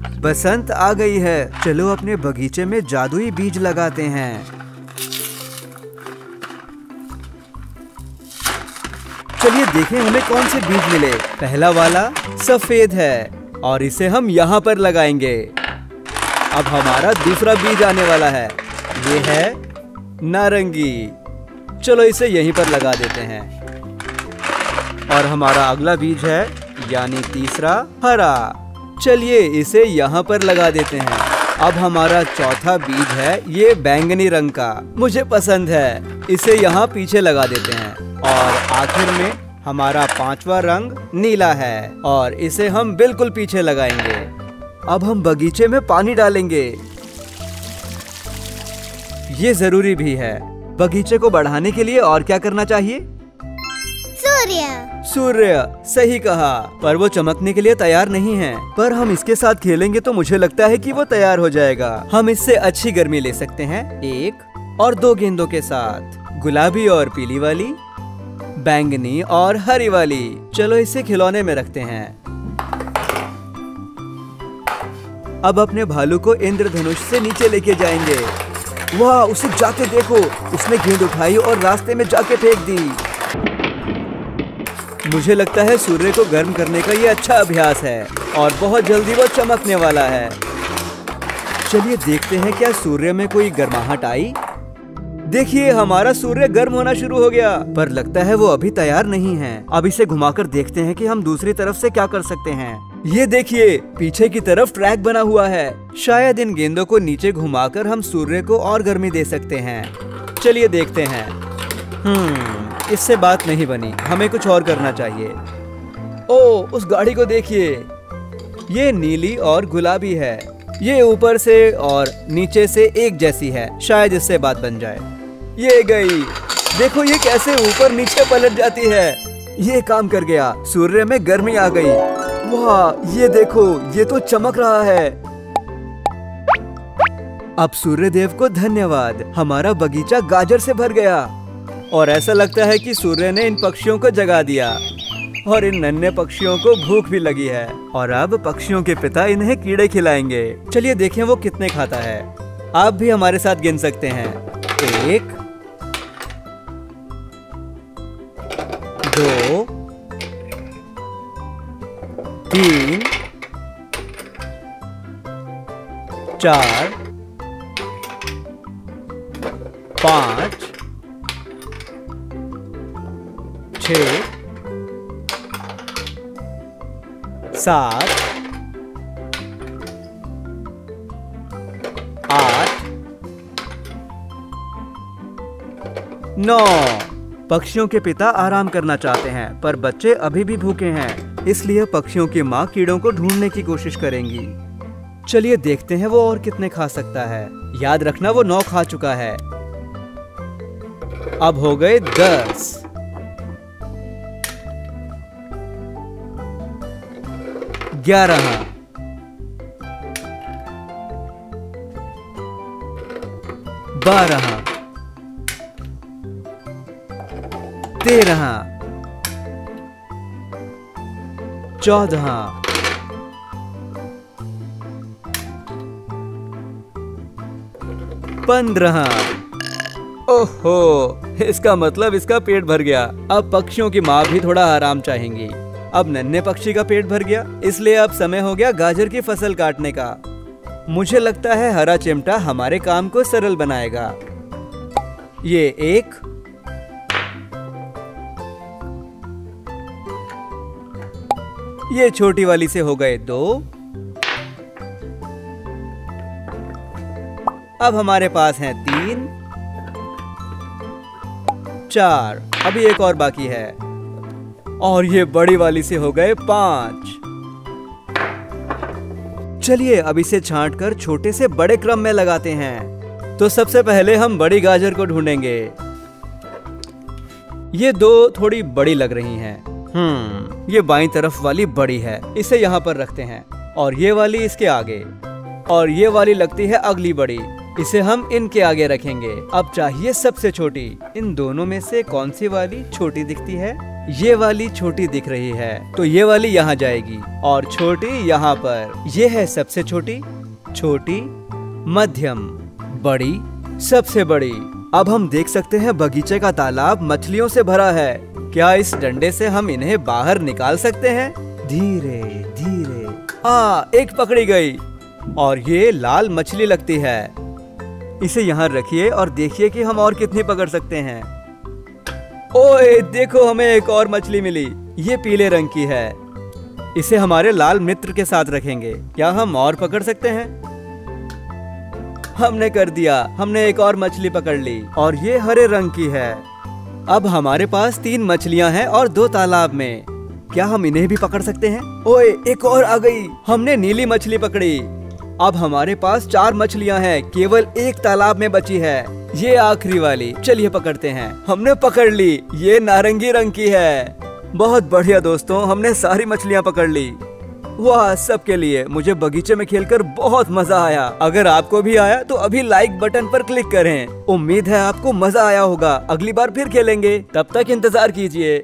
बसंत आ गई है। चलो अपने बगीचे में जादुई बीज लगाते हैं। चलिए देखें हमें कौन से बीज मिले। पहला वाला सफ़ेद है और इसे हम यहाँ पर लगाएँगे। अब हमारा दूसरा बीज आने वाला है। ये है नारंगी। चलो इसे यहीं पर लगा देते हैं। और हमारा अगला बीज है, यानी तीसरा हरा। चलिए इसे यहाँ पर लगा देते हैं। अब हमारा चौथा बीज है ये बैंगनी रंग का। मुझे पसंद है। इसे यहाँ पीछे लगा देते हैं। और आखिर में हमारा पांचवा रंग नीला है और इसे हम बिल्कुल पीछे लगाएँगे। अब हम बगीचे में पानी डालेंगे। ये ज़रूरी भी है। बगीचे को बढ़ाने के लिए और क्या करना चाहिए? सूर्य। सूर्य। सही कहा। पर वो चमकने के लिए तैयार नहीं है। पर हम इसके साथ खेलेंगे तो मुझे लगता है कि वो तैयार हो जाएगा। हम इससे अच्छी गर्मी ले सकते हैं, एक और दो गेंदों के साथ। गुलाबी और पीली वाली, बैंगनी और हरी वाली। चलो इसे खिलौने में रखते हैं। अब अपने भालू को इंद्रधनुष से नीचे लेके जाएँगे। वाह, उसे जाके देखो। उसने गेंद उठाई और रास्ते में जाके फेंक दी। मुझे लगता है सूर्य को गर्म करने का ये अच्छा अभ्यास है और बहुत जल्दी वो चमकने वाला है। चलिए देखते हैं क्या सूर्य में कोई गर्माहट आई। देखिए, हमारा सूर्य गर्म होना शुरू हो गया, पर लगता है वो अभी तैयार नहीं है। अब इसे घुमाकर देखते हैं कि हम दूसरी तरफ़ से क्या कर सकते हैं। ये देखिए, पीछे की तरफ़ ट्रैक बना हुआ है। शायद इन गेंदों को नीचे घुमाकर हम सूर्य को और गर्मी दे सकते हैं। चलिए देखते हैं। हम्म। इससे बात नहीं बनी। हमें कुछ और करना चाहिए। ओ, उस गाड़ी को देखिए। ये नीली और गुलाबी है। ये ऊपर से और नीचे से एक जैसी है। शायद इससे बात बन जाए। ये गई। देखो, ये कैसे ऊपर नीचे पलट जाती है। ये काम कर गया। सूर्य में गर्मी आ गई। वाह, ये देखो, ये तो चमक रहा है। अब सूर्य देव को धन्यवाद। हमारा बगीचा गाजर से भर गया। और ऐसा लगता है कि सूर्य ने इन पक्षियों को जगा दिया। और इन नन्हे पक्षियों को भूख भी लगी है। और अब पक्षियों के पिता इन्हें कीड़े खिलाएँगे। चलिए देखें वो कितने खाता है। आप भी हमारे साथ गिन सकते हैं। एक, दो, तीन, चार, पाँच छ, सात, आठ, नौ। पक्षियों के पिता आराम करना चाहते हैं, पर बच्चे अभी भी भूखे हैं, इसलिए पक्षियों की माँ कीड़ों को ढूँढने की कोशिश करेंगी। चलिए देखते हैं वो और कितने खा सकता है। याद रखना वो नौ खा चुका है। अब हो गए दस। ग्यारह। बारह। तेरह। चौदह। पंद्रह। ओहो, इसका मतलब इसका पेट भर गया। अब पक्षियों की माँ भी थोड़ा आराम चाहेंगी। अब नन्हे पक्षी का पेट भर गया, इसलिए अब समय हो गया गाजर की फ़सल काटने का। मुझे लगता है हरा चिमटा हमारे काम को सरल बनाएगा। ये एक। ये छोटी वाली से हो गए दो। अब हमारे पास हैं तीन। चार। अभी एक और बाकी है। और ये बड़ी वाली से हो गए पाँच। चलिए, अब इसे छांट कर छोटे से बड़े क्रम में लगाते हैं। तो सबसे पहले हम बड़ी गाजर को ढूंढेंगे। ये दो थोड़ी बड़ी लग रही हैं। हम्म ये बाई तरफ़ वाली बड़ी है। इसे यहाँ पर रखते हैं। और ये वाली इसके आगे। और ये वाली लगती है अगली बड़ी। इसे हम इनके आगे रखेंगे। अब चाहिए सबसे छोटी। इन दोनों में से कौन सी वाली छोटी दिखती है? ये वाली छोटी दिख रही है तो ये वाली यहाँ जाएगी। और छोटी यहाँ पर, ये है सबसे छोटी छोटी, मध्यम, बड़ी, सबसे बड़ी। अब हम देख सकते हैं बगीचे का तालाब मछलियों से भरा है। क्या इस डंडे से हम इन्हें बाहर निकाल सकते हैं? धीरे धीरे। आ एक पकड़ी गई। और ये लाल मछली लगती है। इसे यहाँ रखिए और देखिए कि हम और कितनी पकड़ सकते हैं। ओए, देखो हमें एक और मछली मिली। ये पीले रंग की है। इसे हमारे लाल मित्र के साथ रखेंगे। क्या हम और पकड़ सकते हैं? हमने कर दिया। हमने एक और मछली पकड़ ली, और ये हरे रंग की है। अब हमारे पास तीन मछलियाँ हैं और दो तालाब में। क्या हम इन्हें भी पकड़ सकते हैं? ओए, एक और आ गई। हमने नीली मछली पकड़ी। अब हमारे पास चार मछलियाँ हैं। केवल एक तालाब में बची है। ये आखिरी वाली। चलिए पकड़ते हैं। हमने पकड़ ली। ये नारंगी रंग की है। बहुत बढ़िया दोस्तों, हमने सारी मछलियाँ पकड़ ली। वाह, सबके लिए। मुझे बगीचे में खेलकर बहुत मज़ा आया। अगर आपको भी आया तो अभी लाइक बटन पर क्लिक करें। उम्मीद है आपको मज़ा आया होगा। अगली बार फिर खेलेंगे। तब तक इंतज़ार कीजिए।